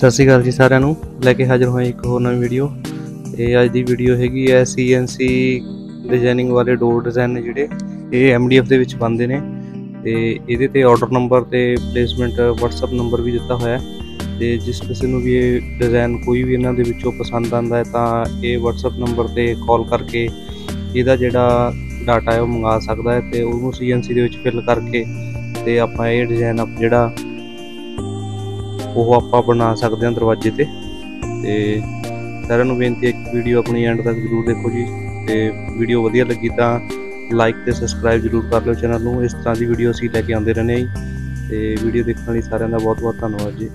ਸਤਿ ਸ਼੍ਰੀ ਅਕਾਲ ਜੀ ਸਾਰਿਆਂ ਨੂੰ। ਲੈ ਕੇ ਹਾਜ਼ਰ ਹੋਏ ਇੱਕ ਹੋਰ ਨਵੀਂ ਵੀਡੀਓ ਤੇ ਅੱਜ ਦੀ ਵੀਡੀਓ ਹੈਗੀ ਹੈ ਸੀਐਨਸੀ ਡਿਜ਼ਾਈਨਿੰਗ ਵਾਲੇ ਡੋਰ ਡਿਜ਼ਾਈਨ ਨੇ ਜਿਹੜੇ। ਇਹ ਐਮਡੀਐਫ ਦੇ ਵਿੱਚ ਬਣਦੇ ਨੇ। ਤੇ ਇਹਦੇ ਤੇ ਆਰਡਰ ਨੰਬਰ ਤੇ ਪਲੇਸਮੈਂਟ WhatsApp ਨੰਬਰ ਵੀ ਦਿੱਤਾ ਹੋਇਆ ਹੈ। ਤੇ ਜਿਸ ਕਿਸੇ ਨੂੰ ਵੀ ਇਹ ਡਿਜ਼ਾਈਨ ਕੋਈ ਵੀ ਇਹਨਾਂ ਦੇ ਵਿੱਚੋਂ ਪਸੰਦ ਆਂਦਾ ਹੈ ਤਾਂ ਇਹ WhatsApp ਨੰਬਰ ਤੇ ਕਾਲ ਕਰਕੇ ਇਹਦਾ ਜਿਹੜਾ ਡਾਟਾ ਹੈ ਉਹ ਮੰਗਾ ਸਕਦਾ ਹੈ ਤੇ ਉਹਨੂੰ ਸੀਐਨਸੀ ਦੇ ਵਿੱਚ ਫਿਲ ਕਰਕੇ ਤੇ ਆਪਾਂ ਇਹ ਡਿਜ਼ਾਈਨ ਆਪ ਜਿਹੜਾ ਉਹ ਆਪਾਂ ਬਣਾ ਸਕਦੇ ਹਾਂ ਦਰਵਾਜ਼ੇ ਤੇ। ਤੇ ਸਾਰਿਆਂ ਨੂੰ ਬੇਨਤੀ ਹੈ ਕਿ ਵੀਡੀਓ ਆਪਣੀ ਐਂਡ ਤੱਕ ਜ਼ਰੂਰ ਦੇਖੋ ਜੀ। ਤੇ ਵੀਡੀਓ ਵਧੀਆ ਲੱਗੀ ਤਾਂ ਲਾਈਕ ਤੇ ਸਬਸਕ੍ਰਾਈਬ ਜ਼ਰੂਰ ਕਰ ਲਿਓ ਚੈਨਲ ਨੂੰ। ਇਸ ਤਰ੍ਹਾਂ ਦੀ ਵੀਡੀਓ ਅਸੀਂ ਲੈ ਕੇ ਆਉਂਦੇ ਰਹਿੰਦੇ ਹਾਂ ਜੀ। ਤੇ ਵੀਡੀਓ ਦੇਖਣ ਲਈ ਸਾਰਿਆਂ ਦਾ ਬਹੁਤ ਬਹੁਤ ਧੰਨਵਾਦ ਜੀ।